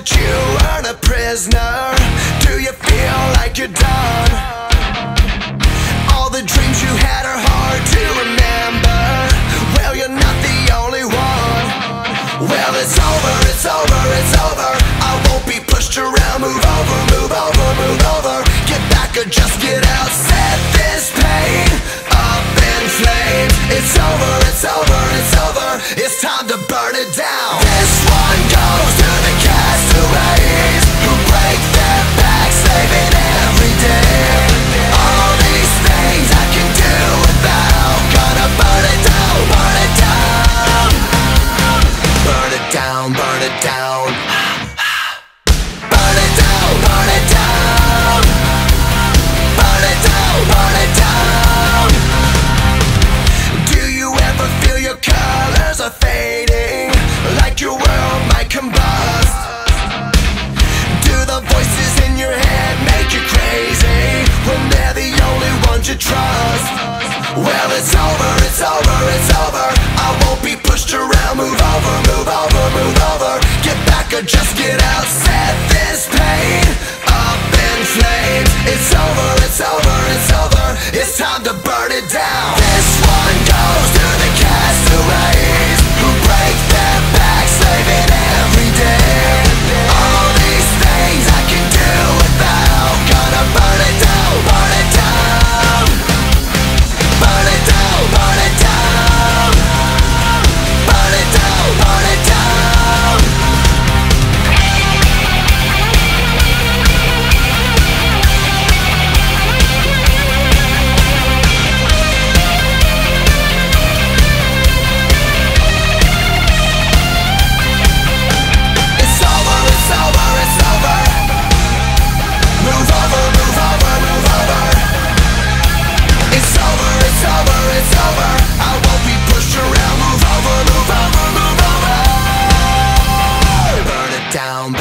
that you aren't a prisoner? Do you feel like you're done? All the dreams you had are hard to remember. Well, you're not the only one. Well, it's over, it's over, it's over. I won't be pushed around. Move over, move over, move over. Get back or just get out. Set this pain up in flames. It's over, it's over, it's over. It's time to burn it down. This one Well, it's over, it's over, it's over. I won't be pushed around. Move over, move over, move over. Get back or just get out. down.